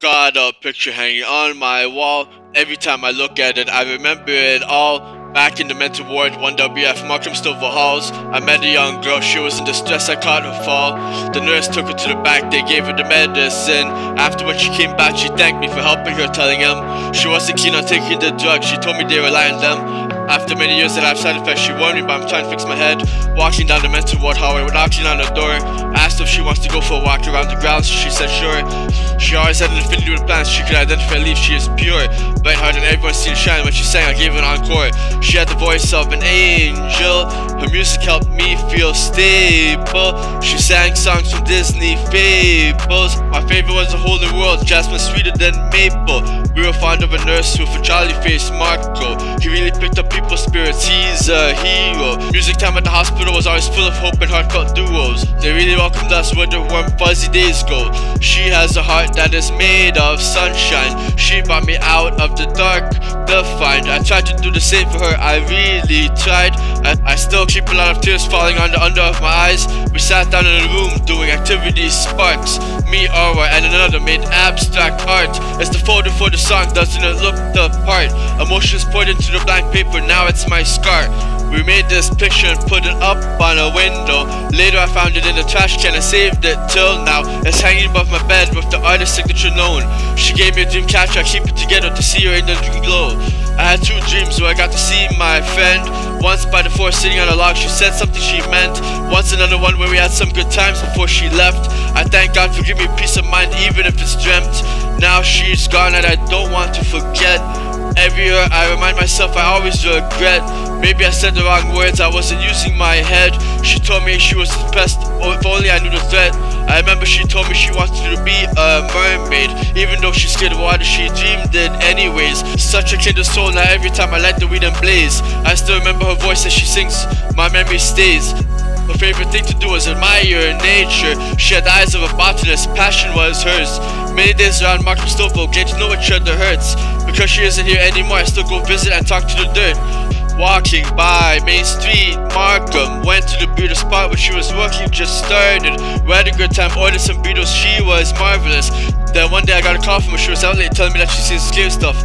got a picture hanging on my wall. Every time I look at it, I remember it all. Back in the mental ward, 1WF, Markham Stouffville Halls. I met a young girl, she was in distress, I caught her fall. The nurse took her to the back, they gave her the medicine. After when she came back, she thanked me for helping her, telling him she wasn't keen on taking the drugs. She told me they rely on them. After many years that I've side effects, she warned me, but I'm trying to fix my head. Walking down the mental ward hallway, with knocking on the door. She wants to go for a walk around the grounds. She said sure. She always had an affinity with plants. She could identify leaves. She is pure, bright hearted, and everyone seen shine when she sang. I gave an encore. She had the voice of an angel. Her music helped me feel stable. She sang songs from Disney fables. My favorite was The Whole New World, Jasmine sweeter than maple. Were fond of a nurse with a jolly face, Marco. He really picked up people's spirits, he's a hero. Music time at the hospital was always full of hope and heartfelt duos. They really welcomed us where the warm fuzzy days go. She has a heart that is made of sunshine. She brought me out of the dark to find. I tried to do the same for her, I really tried. I, I still keep a lot of tears falling on the under of my eyes. We sat down in a room doing activities, sparks. Me, Arwa, and another made abstract art. It's the photo for the song, doesn't it look the part? Emotions poured into the blank paper, now it's my scar. We made this picture and put it up on a window. Later I found it in the trash can and saved it till now. It's hanging above my bed with the artist's signature known. She gave me a dream catcher, I keep it together to see her in the dream glow. I had two dreams where I got to see my friend. Once by the forest sitting on a log, she said something she meant. Once another one where we had some good times before she left. I thank God for giving me peace of mind even if it's dreamt. Now she's gone and I don't want to forget. Every year I remind myself I always regret. Maybe I said the wrong words, I wasn't using my head. She told me she was the best, oh, if only I knew the threat. I remember she told me she wanted to be a mermaid. Even though she's scared of water, she dreamed it anyways. Such a kind of soul, now every time I light the weed and blaze I still remember her voice as she sings, my memory stays her favorite thing to do was admire nature. She had the eyes of a botanist, passion was hers. Many days around Stouffville, getting to know each other hurts. Because she isn't here anymore, I still go visit and talk to the dirt. Walking by Main Street, Markham Went to the beauty spot where she was working, just started We had a good time, ordered some Beatles, she was marvelous Then one day I got a call from a she was out telling me that she sees scary stuff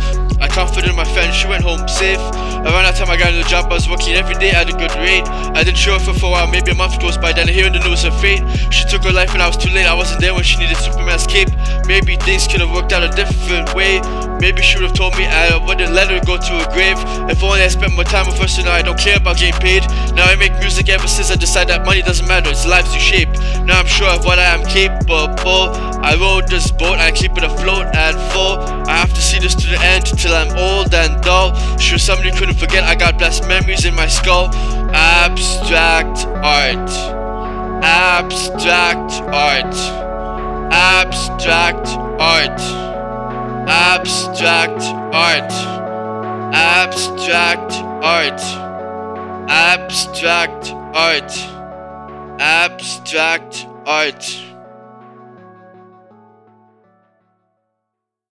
I confided in my friend, she went home safe. Around that time I got a new job, I was working every day at a good rate. I didn't show up for, a while, maybe a month goes by, then I hear the news her fate. She took her life and I was too late, I wasn't there when she needed Superman's cape. Maybe things could have worked out a different way. Maybe she would have told me I wouldn't let her go to her grave. If only I spent more time with her so now I don't care about getting paid. Now I make music ever since I decided that money doesn't matter, it's lives you shape. Now I'm sure of what I am capable. I rode this boat, I keep it afloat and full. I have to see this to the end till I'm old and dull. Sure, somebody couldn't forget I got blessed memories in my skull. Abstract art. Abstract art. Abstract art. Abstract art. Abstract art. Abstract art. Abstract art.